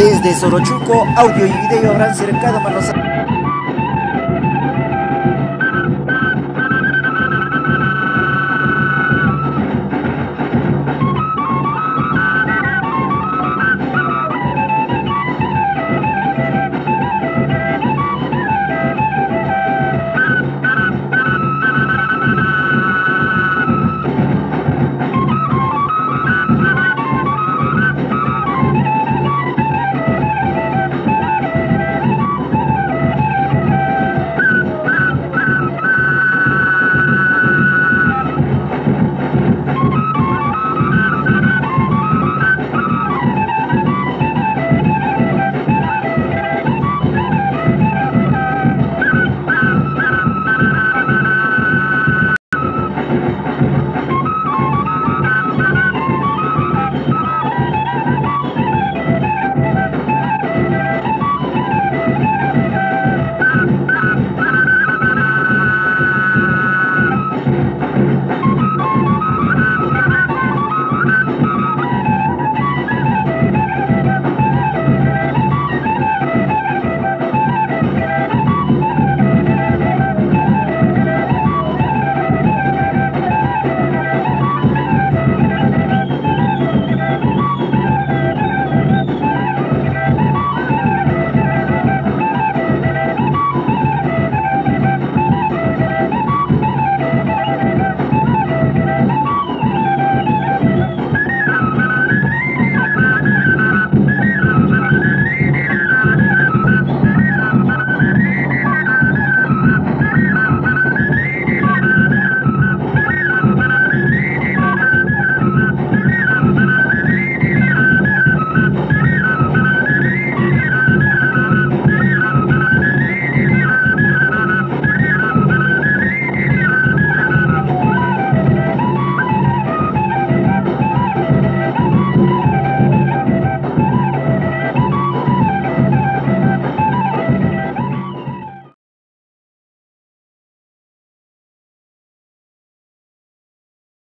Desde Sorochuco, audio y video habrán cercado Manos